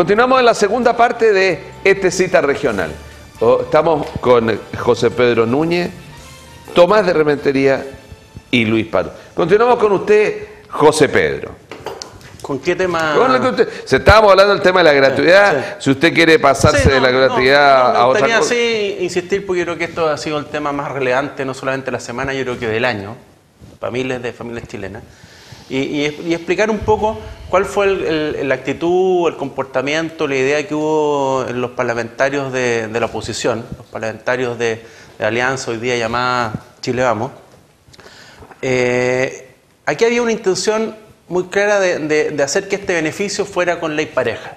Continuamos en la segunda parte de este cita regional. Estamos con José Pedro Núñez, Tomás de Rementería y Luis Pato. Continuamos con usted, José Pedro. ¿Con qué tema? Con lo que usted- se estábamos hablando del tema de la gratuidad. Si usted quiere pasarse Sí, de la gratuidad no, no, me a otra gustaría cosa. sí insistir porque yo creo que esto ha sido el tema más relevante, no solamente de la semana, yo creo que del año, para miles de familias chilenas. Y, y- y explicar un poco cuál fue el- el- la actitud, el comportamiento, la idea que hubo en los parlamentarios de, de la oposición, los parlamentarios de, de Alianza, hoy día llamada Chile Vamos. Eh, aquí había una intención muy clara de, de- hacer que este beneficio fuera con ley pareja.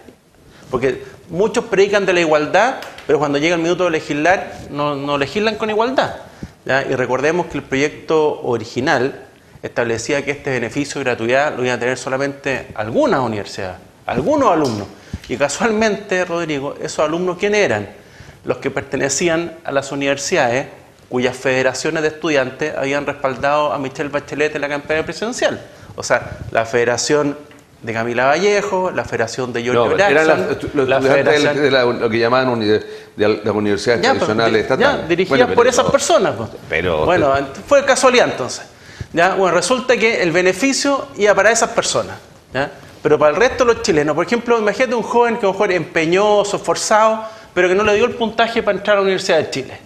Porque muchos predican de la igualdad, pero cuando llega el minuto de legislar, no, no legislan con igualdad. ¿ya? Y recordemos que el proyecto original establecía que este beneficio de gratuidad lo iban a tener solamente algunas universidades, algunos alumnos. Y casualmente, Rodrigo, esos alumnos, ¿quiénes eran? Los que pertenecían a las universidades cuyas federaciones de estudiantes habían respaldado a Michelle Bachelet en la campaña presidencial. O sea, la Federación de Camila Vallejo, la Federación de Giorgio No, Jackson, los la estudiantes Federación- de la- lo que llamaban de las universidades ya, tradicionales di- estatales. ya, dirigidas Bueno, por esas personas. pues. pero- bueno, fue casualidad entonces. Bueno, resulta que el beneficio iba para esas personas. Pero para el resto de los chilenos, por ejemplo, imagínate un joven que a lo mejor empeñoso, esforzado, pero que no le dio el puntaje para entrar a la Universidad de Chile.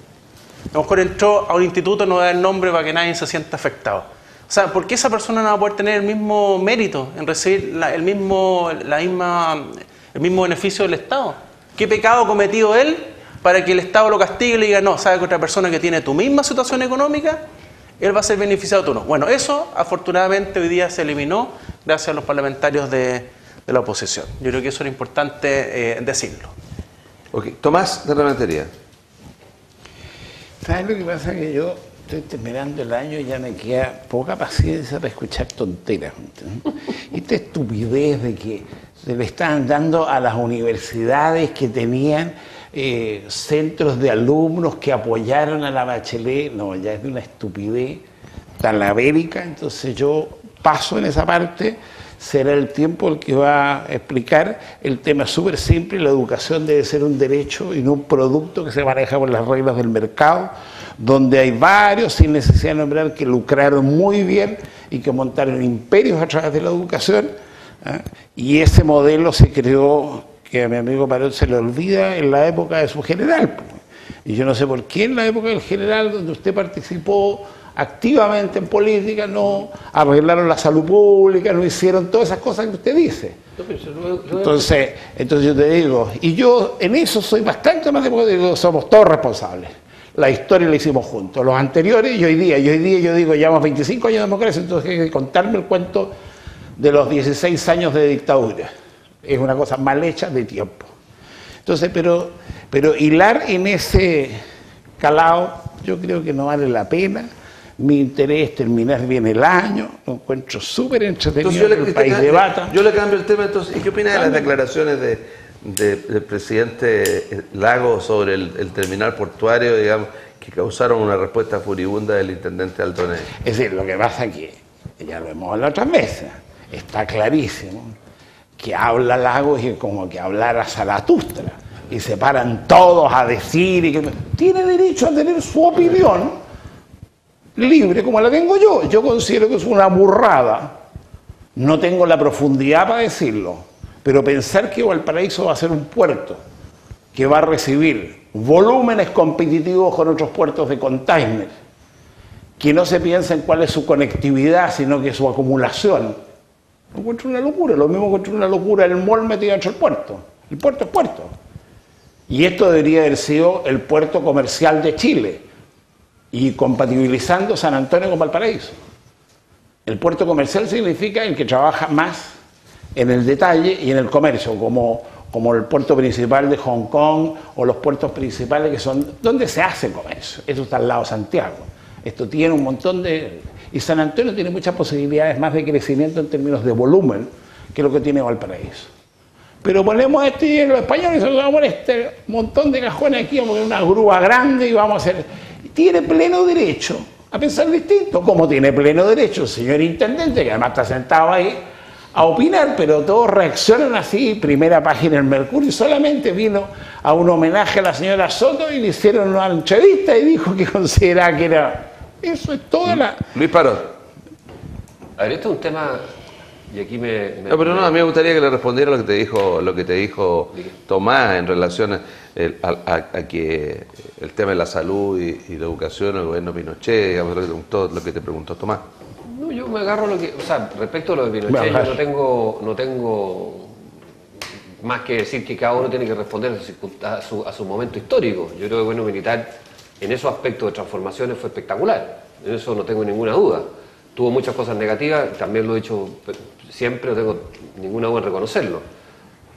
A lo mejor entró a un instituto, no va a dar el nombre para que nadie se sienta afectado. O sea, ¿por qué esa persona no va a poder tener el mismo mérito en recibir el, mismo, la misma, el mismo beneficio del Estado? ¿Qué pecado ha cometido él para que el Estado lo castigue y le diga, no, sabe que otra persona que tiene tu misma situación económica, él va a ser beneficiado tú no? Bueno, eso afortunadamente hoy día se eliminó gracias a los parlamentarios de, de la oposición. Yo creo que eso era importante eh, decirlo. Ok, Tomás de Rementería. ¿Sabes lo que pasa? Que yo estoy terminando el año y ya me queda poca paciencia para escuchar tonteras. esta estupidez de que se le están dando a las universidades que tenían eh, centros de alumnos que apoyaron a la bachelet, no, ya es de una estupidez tan lavérica, entonces yo paso en esa parte, será el tiempo el que va a explicar el tema súper simple, la educación debe ser un derecho y no un producto que se maneja por las reglas del mercado, donde hay varios, sin necesidad de nombrar, que lucraron muy bien y que montaron imperios a través de la educación, ¿ah? y ese modelo se creó, que a mi amigo Parot se le olvida, en la época de su general. Y yo no sé por qué en la época del general, donde usted participó activamente en política, no arreglaron la salud pública, no hicieron todas esas cosas que usted dice. Entonces, entonces yo te digo, y yo en eso soy bastante más de digo, somos todos responsables. La historia la hicimos juntos. Los anteriores y hoy día, y hoy día yo digo, llevamos 25 años de democracia, entonces hay que contarme el cuento de los 16 años de dictadura. Es una cosa mal hecha de tiempo. Entonces, pero, pero hilar en ese calado, yo creo que no vale la pena. Mi interés es terminar bien el año, lo encuentro súper entretenido que el país le, debata. yo le cambio el tema entonces. ¿Y qué opina de las declaraciones de, de- del presidente Lago sobre el, el terminal portuario, digamos, que causaron una respuesta furibunda del intendente Altonés? Es decir, lo que pasa que, ya lo hemos hablado otras veces, está clarísimo que habla Lagos y como que hablara Zaratustra. Y se paran todos a decir y que tiene derecho a tener su opinión libre como la tengo yo. Yo considero que es una burrada. No tengo la profundidad para decirlo, pero pensar que Valparaíso va a ser un puerto que va a recibir volúmenes competitivos con otros puertos de container, que no se piensa en cuál es su conectividad, sino que su acumulación. Lo encuentro una locura, lo mismo encuentro una locura el mall metido dentro del puerto. El puerto es puerto. Y esto debería haber sido el puerto comercial de Chile y compatibilizando San Antonio con Valparaíso. El puerto comercial significa el que trabaja más en el detalle y en el comercio, como, como el puerto principal de Hong Kong o los puertos principales que son donde se hace comercio. Eso está al lado de Santiago. Esto tiene un montón de... Y San Antonio tiene muchas posibilidades más de crecimiento en términos de volumen que lo que tiene Valparaíso. Pero ponemos este y los españoles vamos a poner este montón de cajones aquí, vamos a poner una grúa grande y vamos a hacer. Tiene pleno derecho a pensar distinto, como tiene pleno derecho el señor intendente, que además está sentado ahí, a opinar, pero todos reaccionan así, primera página del Mercurio, solamente vino a un homenaje a la señora Soto y le hicieron una entrevista y dijo que consideraba que era... Eso es toda la... Luis Parot. A ver, esto es un tema, y aquí me... me- No, pero no, a mí me gustaría que le respondiera lo que te dijo, lo que te dijo Tomás en relación a, el- a- a- a que el tema de la salud y, y la educación, el gobierno Pinochet, digamos, lo que, te preguntó, lo que te preguntó Tomás. No, yo me agarro lo que, o sea, respecto a lo de Pinochet, yo no tengo, no tengo más que decir que cada uno tiene que responder a su, circun- a su, a su momento histórico. Yo creo que el gobierno militar en esos aspectos de transformaciones fue espectacular, en eso no tengo ninguna duda. Tuvo muchas cosas negativas, también lo he dicho siempre, no tengo ninguna duda en reconocerlo.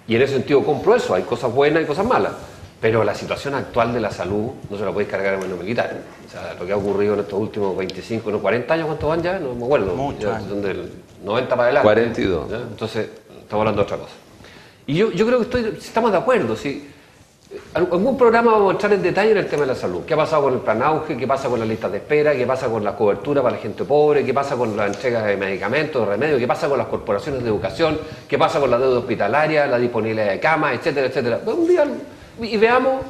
Y en ese sentido compro eso, hay cosas buenas y cosas malas. Pero la situación actual de la salud no se la puede cargar al gobierno militar. O sea, lo que ha ocurrido en estos últimos 25, no 40 años, ¿cuántos van ya? No me acuerdo. Muchos son del 90 para adelante. 42. ¿ya? Entonces, estamos hablando de otra cosa. Y yo, yo creo que estoy, estamos de acuerdo. Si, algún programa vamos a entrar en detalle en el tema de la salud. ¿Qué ha pasado con el plan auge? ¿Qué pasa con las listas de espera? ¿Qué pasa con la cobertura para la gente pobre? ¿Qué pasa con la entrega de medicamentos, de remedios? ¿Qué pasa con las corporaciones de educación? ¿Qué pasa con la deuda hospitalaria, la disponibilidad de camas, etcétera, etcétera? Pues un día y veamos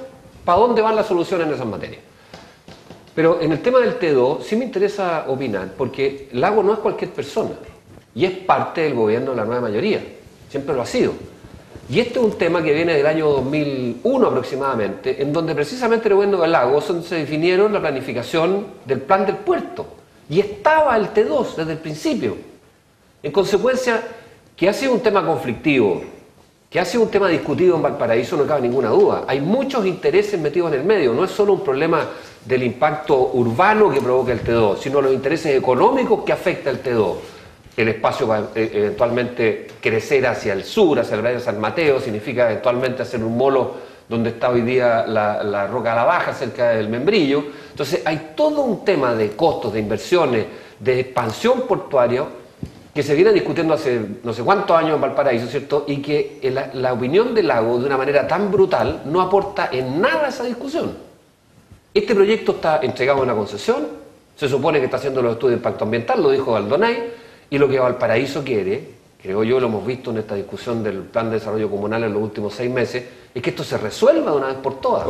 para dónde van las soluciones en esas materias. Pero en el tema del T2 sí me interesa opinar, porque Lago no es cualquier persona y es parte del gobierno de la nueva mayoría, siempre lo ha sido. Y este es un tema que viene del año 2001 aproximadamente, en donde precisamente el gobierno de Lago se definieron la planificación del plan del puerto. Y estaba el T2 desde el principio. En consecuencia, que ha sido un tema conflictivo, que ha sido un tema discutido en Valparaíso, no cabe ninguna duda. Hay muchos intereses metidos en el medio, no es solo un problema del impacto urbano que provoca el T2, sino los intereses económicos que afecta el T2. El espacio va eh, eventualmente crecer hacia el sur, hacia el de San Mateo, significa eventualmente hacer un molo donde está hoy día la, la Roca a la Baja, cerca del Membrillo. Entonces hay todo un tema de costos, de inversiones, de expansión portuaria que se viene discutiendo hace no sé cuántos años en Valparaíso, ¿cierto? Y que la, la opinión del lago, de una manera tan brutal, no aporta en nada a esa discusión. Este proyecto está entregado a una concesión, se supone que está haciendo los estudios de impacto ambiental, lo dijo Aldonay, y lo que Valparaíso quiere, creo yo lo hemos visto en esta discusión del plan de desarrollo comunal en los últimos seis meses, es que esto se resuelva de una vez por todas.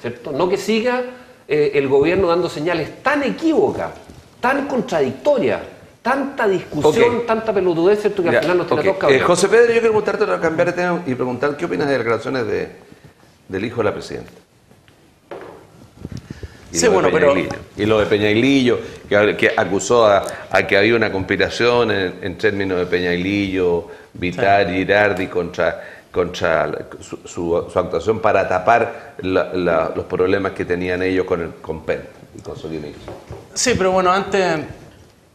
¿cierto? No que siga eh, el gobierno dando señales tan equívocas, tan contradictorias, tanta discusión, tanta pelotudez, ¿cierto? Que al final nos tiene Eh. José Pedro, yo quiero preguntarte, cambiar de tema y preguntar qué opinas de declaraciones de, del hijo de la presidenta. Y Sí, lo bueno, pero-. Y lo de Peñailillo, que, que acusó a, a que había una conspiración en, en términos de Peñailillo, Vitar, Girardi contra, contra su, su- su actuación para tapar la- la- los problemas que tenían ellos con, el, con PEN y con Solinic. Sí, pero bueno, antes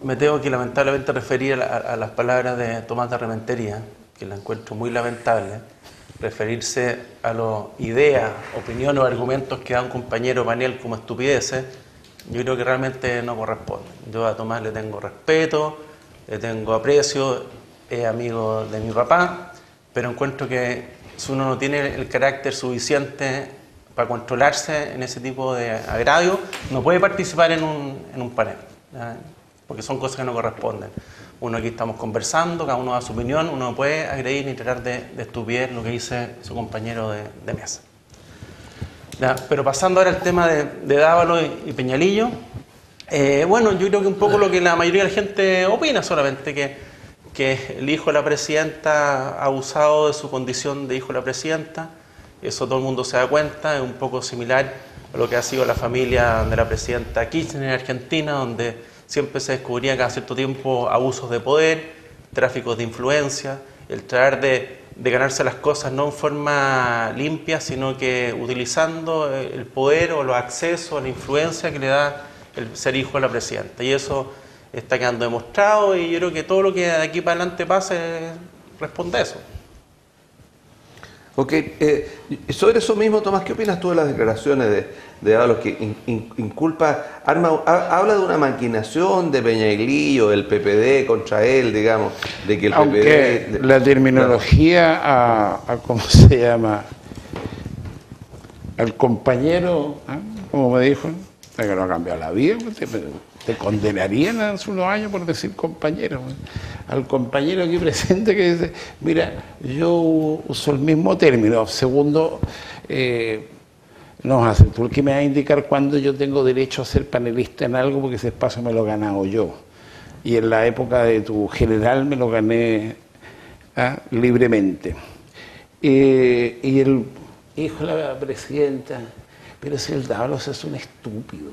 me tengo que lamentablemente referir a, la- a las palabras de Tomás de Rementería, que la encuentro muy lamentable, referirse a las ideas, opiniones o argumentos que da un compañero panel como estupideces, yo creo que realmente no corresponde. Yo a Tomás le tengo respeto, le tengo aprecio, es amigo de mi papá, pero encuentro que si uno no tiene el carácter suficiente para controlarse en ese tipo de agravio, no puede participar en un, en un panel, porque son cosas que no corresponden. Uno aquí estamos conversando, cada uno da su opinión, uno no puede agredir ni tratar de, de lo que dice su compañero de, mesa. Pero pasando ahora al tema de, Dávalo y, y Peñalillo, eh, bueno, yo creo que un poco lo que la mayoría de la gente opina solamente, que, que el hijo de la presidenta ha abusado de su condición de hijo de la presidenta, eso todo el mundo se da cuenta, es un poco similar a lo que ha sido la familia de la presidenta Kirchner en Argentina, donde siempre se descubría cada cierto tiempo abusos de poder, tráficos de influencia, el tratar de, de ganarse las cosas no en forma limpia, sino que utilizando el poder o los accesos, la influencia que le da el ser hijo de la presidenta. Y eso está quedando demostrado y yo creo que todo lo que de aquí para adelante pase responde a eso. Ok, eh, sobre eso mismo, Tomás, ¿qué opinas tú de las declaraciones de, de Ábalos que in- in- inculpa, arma, ha- habla de una maquinación de Peñailillo, del PPD contra él, digamos, de que el Aunque PPD... la terminología a, a ¿cómo se llama? Al compañero, ¿ah? como me dijo, que no ha cambiado la vida, pues, te, te condenarían hace unos años por decir compañero. pues. Al compañero aquí presente que dice, mira, yo uso el mismo término. Segundo, eh, no hace, que me va a indicar cuándo yo tengo derecho a ser panelista en algo, porque ese espacio me lo he ganado yo. Y en la época de tu general me lo gané ah, libremente. Eh, y el hijo de la presidenta, pero si el Dávalos es un estúpido.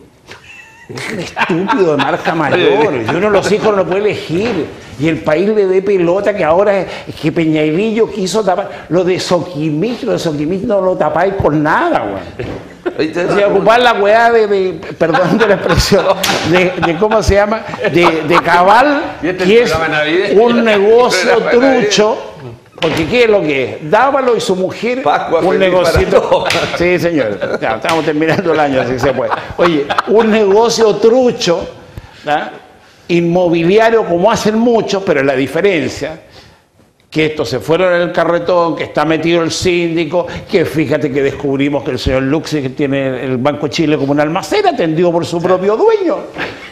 Es un estúpido de marca mayor. Y uno de los hijos no lo puede elegir. Y el país le dé pelota que ahora es que Peñailillo quiso tapar. Lo de Soquimich, lo de Soquimich no lo tapáis por nada, güey. Te- Si ocupar la weá de, de- perdón de la expresión, de, de cómo se llama, de, de cabal, ¿Viste el que es un negocio trucho, porque ¿qué es lo que es? Dávalo y su mujer Pascua un negocito. Sí, señor, ya, estamos terminando el año, así se puede. Oye, un negocio trucho, ¿ah? inmobiliario como hacen muchos, pero la diferencia que estos se fueron en el carretón, que está metido el síndico, que fíjate que descubrimos que el señor Luxi que tiene el Banco Chile como un almacén atendido por su propio dueño.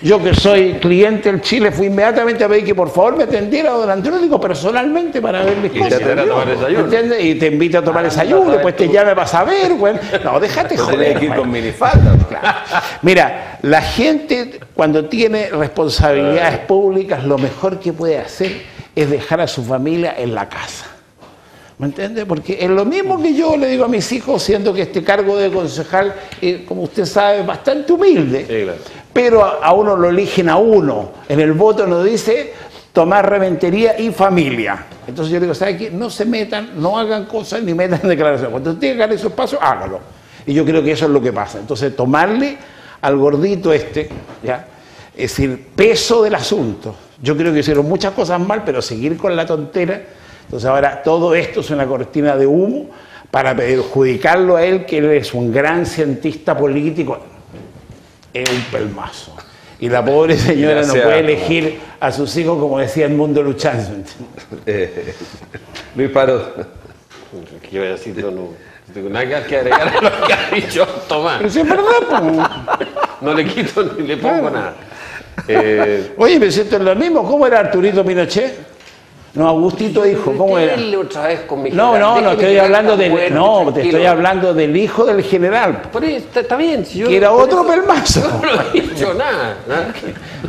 Yo que soy cliente del Chile fui inmediatamente a pedir que por favor me atendiera don Antonio personalmente para ver mis te cosas. atendió. a tomar desayuno. Y te invita a tomar desayuno, después te llame para saber, güey. No, déjate joder. que ir con minifalda. ¿no? Mira, la gente cuando tiene responsabilidades públicas, lo mejor que puede hacer es dejar a su familia en la casa. ¿Me entiende? Porque es lo mismo que yo le digo a mis hijos, siendo que este cargo de concejal, eh, como usted sabe, es bastante humilde. Sí, claro. Pero a, a uno lo eligen a uno. En el voto nos dice tomar reventería y familia. Entonces yo digo, ¿sabe qué? No se metan, no hagan cosas ni metan declaraciones. Cuando usted tenga esos pasos, hágalo. Y yo creo que eso es lo que pasa. Entonces tomarle al gordito este, ¿ya? Es decir, peso del asunto. Yo creo que hicieron muchas cosas mal, pero seguir con la tontera. Entonces ahora todo esto es una cortina de humo para perjudicarlo a él, que él es un gran cientista político. Es un pelmazo. Y la pobre señora no puede elegir a sus hijos como decía Edmundo Luchanzo. Eh, Luis Parot. ¿Qué voy a decir? No, no tengo nada que agregar a lo que ha dicho Tomás. Pero si es verdad, pues. No le quito ni le pongo nada. Eh, Oye, pero si esto es lo mismo, ¿cómo era Arturito Pinochet? No, Agustito hijo, ¿cómo era? Otra vez con mi No, no, no estoy hablando del. No, te estoy hablando del hijo del general. Por eso, está, bien. Si yo, Que era otro eso- pelmazo. Yo no he dicho nada. nada.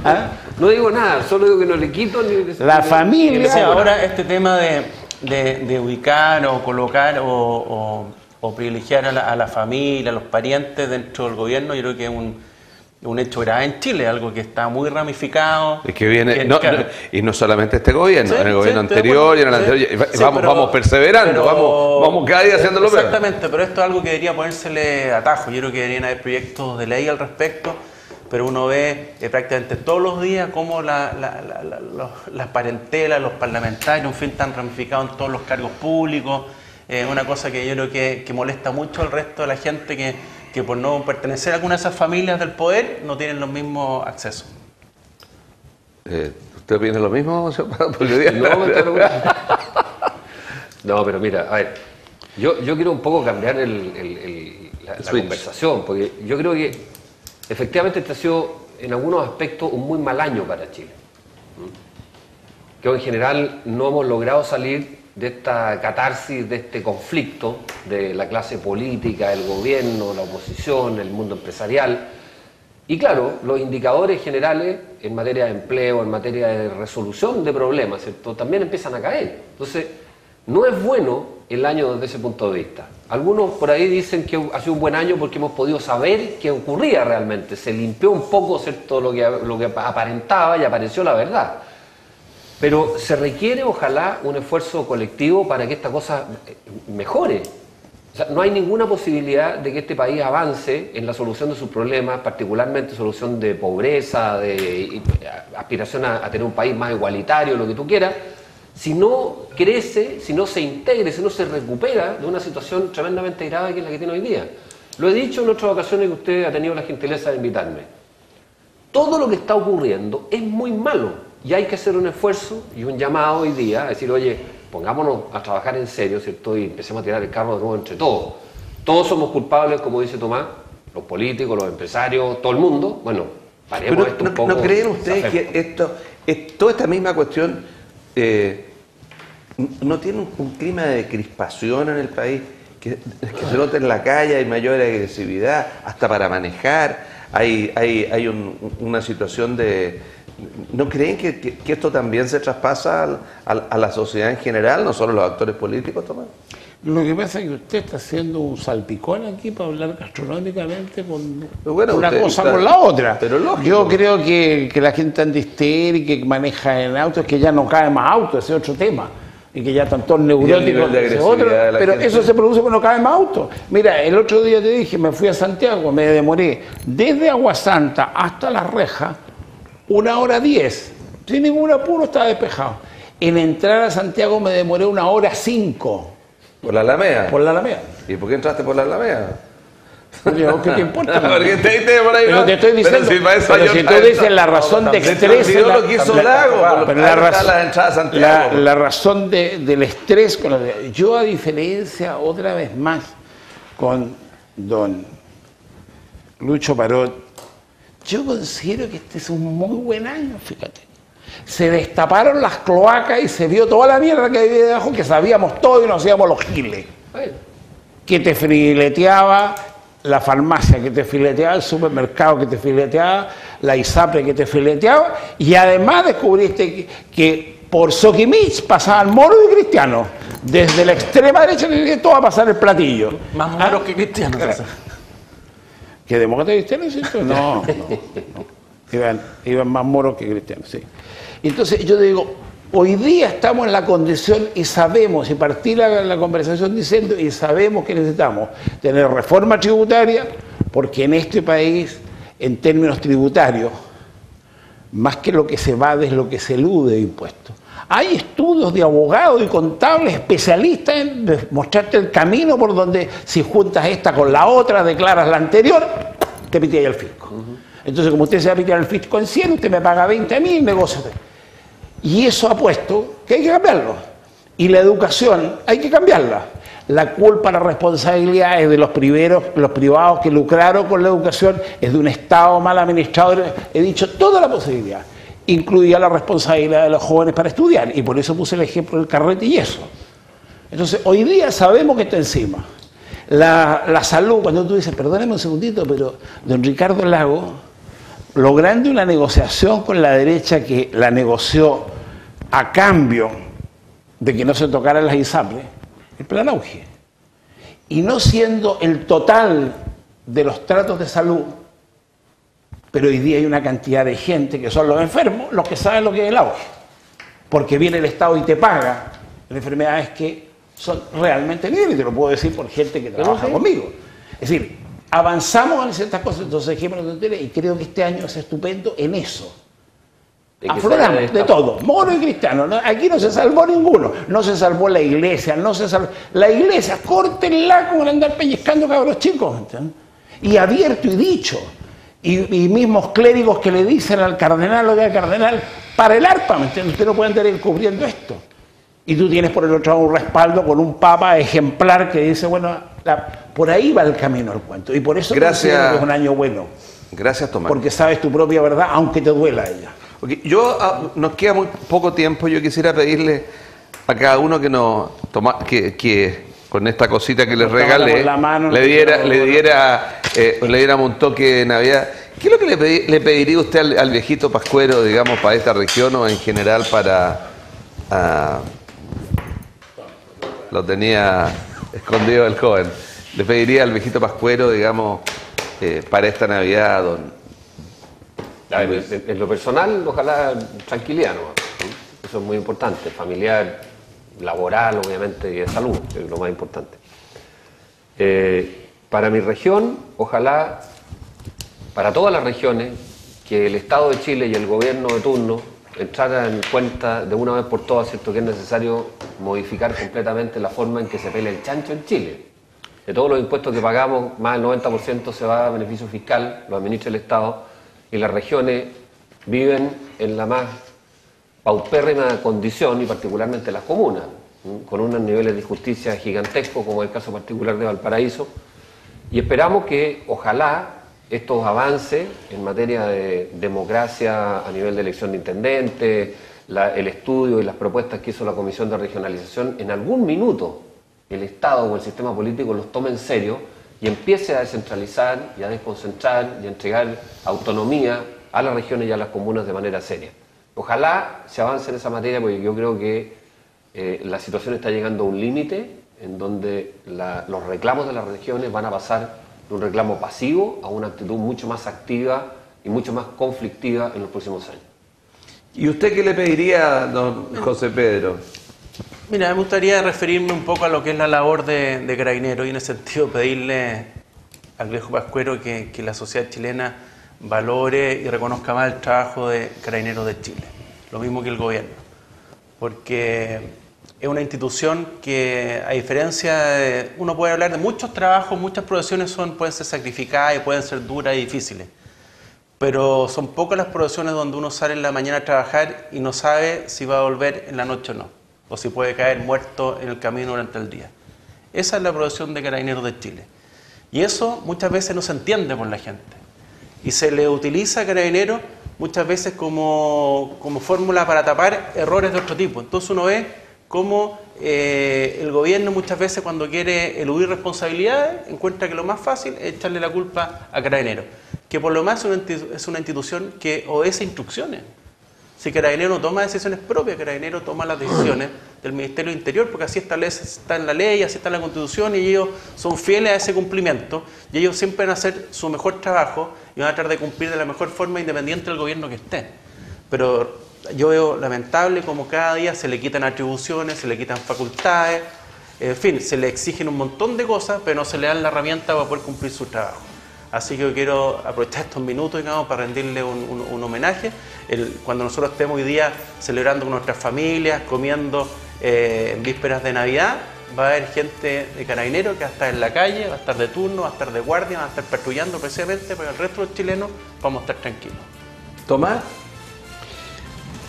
¿Ah? No digo nada, solo digo que no le quito ni le- La familia- Sí, ahora este tema de, de- de ubicar o colocar o, o- o privilegiar a la, a la familia, a los parientes dentro del gobierno, yo creo que es un, un hecho grave en Chile, algo que está muy ramificado. Es que viene, que- no, claro. no, y no solamente este gobierno, Sí, en el gobierno anterior y en el anterior, sí. vamos, pero- vamos perseverando, pero- vamos, vamos cada día haciéndolo peor. Exactamente, pero esto es algo que debería ponérsele atajo. Yo creo que deberían haber proyectos de ley al respecto, pero uno ve eh, prácticamente todos los días cómo la- la- la- la- los- las parentelas, los parlamentarios, en fin, están ramificados en todos los cargos públicos. Es una cosa que yo creo que, que molesta mucho al resto de la gente que, que por no pertenecer a alguna de esas familias del poder no tienen los mismos accesos. Eh, ¿Usted opina lo mismo, No, pero mira, a ver, yo, yo quiero un poco cambiar el- el- el- la, conversación, porque yo creo que efectivamente este ha sido en algunos aspectos un muy mal año para Chile. Que en general no hemos logrado salir de esta catarsis, de este conflicto de la clase política, el gobierno, la oposición, el mundo empresarial. Y claro, los indicadores generales en materia de empleo, en materia de resolución de problemas, ¿cierto? también empiezan a caer. Entonces, no es bueno el año desde ese punto de vista. Algunos por ahí dicen que ha sido un buen año porque hemos podido saber qué ocurría realmente. Se limpió un poco ¿cierto? Lo, que, lo que aparentaba y apareció la verdad. Pero se requiere, ojalá, un esfuerzo colectivo para que esta cosa eh, mejore. O sea, no hay ninguna posibilidad de que este país avance en la solución de sus problemas, particularmente solución de pobreza, de aspiración a, a tener un país más igualitario, lo que tú quieras, si no crece, si no se integra, si no se recupera de una situación tremendamente grave que es la que tiene hoy día. Lo he dicho en otras ocasiones que usted ha tenido la gentileza de invitarme todo lo que está ocurriendo es muy malo y hay que hacer un esfuerzo y un llamado hoy día a decir, oye, pongámonos a trabajar en serio, ¿cierto? Y empecemos a tirar el carro de nuevo entre todos. Todos somos culpables, como dice Tomás, los políticos, los empresarios, todo el mundo, bueno, paremos Pero esto ¿no, un poco. ¿no creen ustedes que esto, es- toda esta misma cuestión eh, no tiene un, un clima de crispación en el país? Que, que se nota en la calle, hay mayor agresividad, hasta para manejar, hay, hay, hay un- una situación de... ¿No creen que, que- que esto también se traspasa al- al- a la sociedad en general, no solo los actores políticos, Tomás? Lo que pasa es que usted está haciendo un salpicón aquí para hablar gastronómicamente con bueno, una usted cosa está- con la otra. pero lógico. Yo creo que, que la gente anda histérica, que maneja en autos, que ya no cae más autos, ese es otro tema. Y que ya están todos neuróticos. otro, pero gente. eso se produce cuando cae más autos. Mira, el otro día te dije, me fui a Santiago, me demoré desde Aguasanta hasta La Reja, una hora diez. Sin ningún apuro, estaba despejado. En entrar a Santiago me demoré una hora cinco ¿Por la Alameda? por la Alameda. ¿Y por qué entraste por la Alameda? ¿Qué te importa? Porque te diste por ahí, Pero ¿no? te estoy Pero diciendo, si para eso pero yo si tú dices la razón de Se te estrés... la- lo que hizo Lago, lo- pero la, razón- la entrada a la, Santiago. la razón de- del estrés, con la- yo a diferencia otra vez más con don Lucho Parot, yo considero que este es un muy buen año, fíjate. Se destaparon las cloacas y se vio toda la mierda que había debajo, que sabíamos todo y nos hacíamos los giles Bueno, que te fileteaba la farmacia, que te fileteaba el supermercado, que te fileteaba la ISAPRE, que te fileteaba, y además descubriste que, que por Soquimich pasaban moros y cristianos. Desde la extrema derecha todo va a pasar el platillo. Más Ah, moros que cristianos. ¿Que demócrata cristiano es esto? No, no, no. Iban, iban más moros que cristianos, sí. Entonces yo digo, hoy día estamos en la condición y sabemos, y partí la, la conversación diciendo, y sabemos que necesitamos tener reforma tributaria, porque en este país, en términos tributarios, más que lo que se va es lo que se elude de impuestos. Hay estudios de abogados y contables especialistas en mostrarte el camino por donde si juntas esta con la otra, declaras la anterior, te pitea el fisco. Entonces, como usted se va a pitear el fisco en 100, usted me paga 20 a mí y negocio. Y eso ha puesto que hay que cambiarlo. Y la educación hay que cambiarla. La culpa, la responsabilidad es de los primeros, los privados que lucraron con la educación, es de un Estado mal administrado. He dicho toda la posibilidad. Incluía la responsabilidad de los jóvenes para estudiar. Y por eso puse el ejemplo del carrete y eso. Entonces, hoy día sabemos que está encima. La, salud, cuando tú dices, perdóneme un segundito, pero don Ricardo Lago, logrando una negociación con la derecha que la negoció a cambio de que no se tocaran las ISAPRE, el plan auge. Y no siendo el total de los tratos de salud, pero hoy día hay una cantidad de gente que son los enfermos, los que saben lo que es el auge. Porque viene el Estado y te paga las enfermedades que son realmente libres, y te lo puedo decir por gente que trabaja conmigo. Es decir, avanzamos en ciertas cosas, entonces dijimos tonterías, y creo que este año es estupendo en eso. de Afloramos de todo, moro y cristiano. ¿no? Aquí no se salvó ninguno. No se salvó la iglesia, no se salvó. La iglesia, córtenla el andar pellizcando cabros chicos. Y abierto y dicho. Y, y mismos clérigos que le dicen al cardenal o al cardenal, para el arpa, ¿me entiendes? Usted no puede andar encubriendo esto. Y tú tienes por el otro lado un respaldo con un papa ejemplar que dice, bueno, la- por ahí va el camino al cuento. Y por eso Gracias. que es un año bueno. Gracias, Tomás. Porque sabes tu propia verdad, aunque te duela ella. Yo, ah, nos queda muy poco tiempo, yo quisiera pedirle a cada uno que nos toma, que, que con esta cosita que les regalé, por la mano, le diera, le diera, eh, le diéramos un toque de Navidad. ¿Qué es lo que le, pedi- le pediría usted al, al viejito Pascuero, digamos, para esta región o en general para... ah, lo tenía escondido el joven. Le pediría al viejito Pascuero, digamos, eh, para esta Navidad, don, A ver, en, en lo personal, ojalá tranquilidad, ¿no? Eso es muy importante, familiar, laboral, obviamente, y de salud, que es lo más importante. Eh, para mi región, ojalá, para todas las regiones, que el Estado de Chile y el gobierno de turno entraran en cuenta de una vez por todas, ¿cierto?, que es necesario modificar completamente la forma en que se pelea el chancho en Chile. De todos los impuestos que pagamos, más del 90% se va a beneficio fiscal, lo administra el Estado, y las regiones viven en la más paupérrima condición, y particularmente las comunas, con unos niveles de injusticia gigantescos, como el caso particular de Valparaíso, Y esperamos que, ojalá, estos avances en materia de democracia a nivel de elección de intendente, el estudio y las propuestas que hizo la Comisión de Regionalización, en algún minuto el Estado o el sistema político los tome en serio y empiece a descentralizar y a desconcentrar y a entregar autonomía a las regiones y a las comunas de manera seria. Ojalá se avance en esa materia porque yo creo que eh, la situación está llegando a un límite en donde la- los reclamos de las regiones van a pasar de un reclamo pasivo a una actitud mucho más activa y mucho más conflictiva en los próximos años. ¿Y usted qué le pediría, don José Pedro? Mira, me gustaría referirme un poco a lo que es la labor de, de Carabinero y en ese sentido pedirle al viejo Pascuero que, que la sociedad chilena valore y reconozca más el trabajo de Carabineros de Chile, lo mismo que el gobierno, porque es una institución que a diferencia de, uno puede hablar de muchos trabajos, muchas profesiones son, pueden ser sacrificadas y pueden ser duras y difíciles, pero son pocas las profesiones donde uno sale en la mañana a trabajar y no sabe si va a volver en la noche o no, o si puede caer muerto en el camino durante el día. Esa es la profesión de Carabineros de Chile. Y eso muchas veces no se entiende por la gente. Y se le utiliza a Carabineros muchas veces como, como fórmula para tapar errores de otro tipo. Entonces uno ve cómo eh, el gobierno muchas veces cuando quiere eludir responsabilidades encuentra que lo más fácil es echarle la culpa a Carabineros, que por lo más es una institución que obedece instrucciones. Si Carabinero no toma decisiones propias, Carabinero toma las decisiones del Ministerio del Interior, porque así establece, está en la ley, así está en la Constitución, y ellos son fieles a ese cumplimiento, y ellos siempre van a hacer su mejor trabajo y van a tratar de cumplir de la mejor forma independiente del gobierno que esté. Pero yo veo lamentable como cada día se le quitan atribuciones, se le quitan facultades, en fin, se le exigen un montón de cosas, pero no se le dan la herramienta para poder cumplir su trabajo. Así que yo quiero aprovechar estos minutos digamos, para rendirle un, homenaje. Cuando nosotros estemos hoy día celebrando con nuestras familias, comiendo eh, en vísperas de Navidad, va a haber gente de carabinero que va a estar en la calle, va a estar de turno, va a estar de guardia, va a estar patrullando precisamente que el resto de los chilenos vamos a estar tranquilos. ¿Tomás?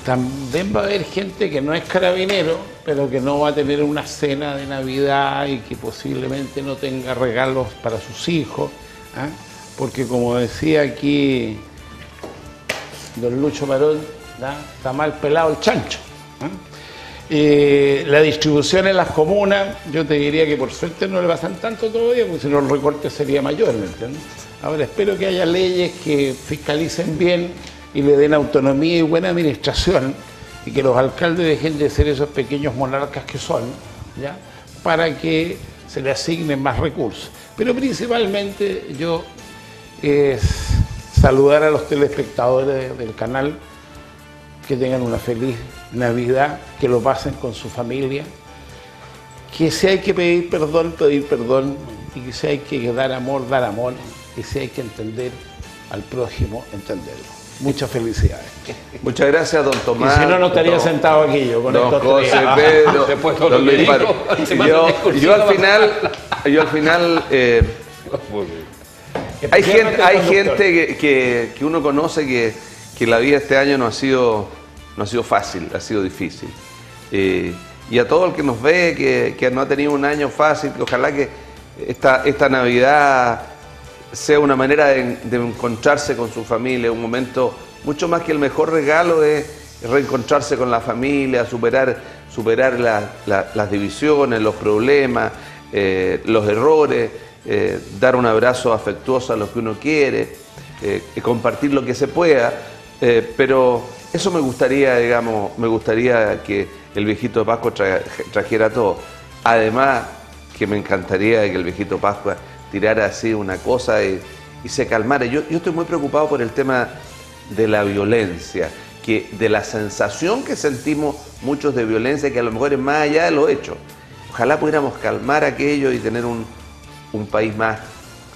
También va a haber gente que no es carabinero, pero que no va a tener una cena de Navidad y que posiblemente no tenga regalos para sus hijos. ¿ah? Porque como decía aquí don Lucho Marón, está mal pelado el chancho. ¿ah? Eh, la distribución en las comunas, yo te diría que por suerte no le pasan tanto todavía, porque si no el recorte sería mayor, ¿me entiendes? Ahora espero que haya leyes que fiscalicen bien y le den autonomía y buena administración y que los alcaldes dejen de ser esos pequeños monarcas que son, ¿ya? Para que se le asignen más recursos. Pero principalmente yo es saludar a los telespectadores del canal que tengan una feliz Navidad, que lo pasen con su familia, que si hay que pedir perdón, pedir perdón, y que si hay que dar amor, dar amor, y si hay que entender al prójimo, entenderlo. Muchas felicidades. Muchas gracias, don Y Tomás. si no, no estaría don- sentado aquí yo con Don estos José tres. Pedro, Después todo don Luis Yo, yo al final, yo al final eh, hay gente, hay gente que, que- que uno conoce que, que la vida este año no ha sido, no ha sido fácil, ha sido difícil. Eh, y a todo el que nos ve, que, no ha tenido un año fácil, que ojalá que esta, esta Navidad sea una manera de, encontrarse con su familia, un momento mucho más que el mejor regalo es reencontrarse con la familia, superar, superar la- la- las divisiones, los problemas, eh, los errores, eh, dar un abrazo afectuoso a los que uno quiere, compartir lo que se pueda, eh, pero eso me gustaría, digamos, me gustaría que el viejito Pascua tra- trajera todo. Además, que me encantaría que el viejito Pascua tirara así una cosa y, y se calmara. Yo, yo estoy muy preocupado por el tema de la violencia, que, de la sensación que sentimos muchos de violencia, que a lo mejor es más allá de lo hecho. Ojalá pudiéramos calmar aquello y tener un, un país más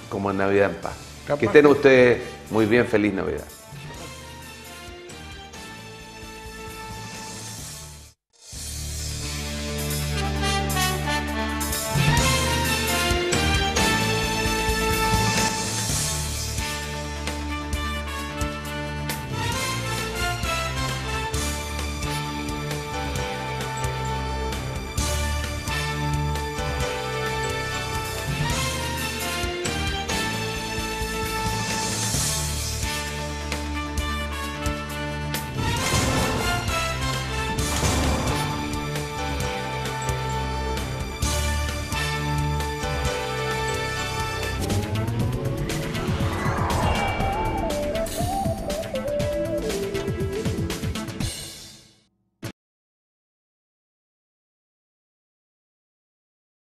como en Navidad en paz. Capaz Que estén ustedes muy bien, feliz Navidad.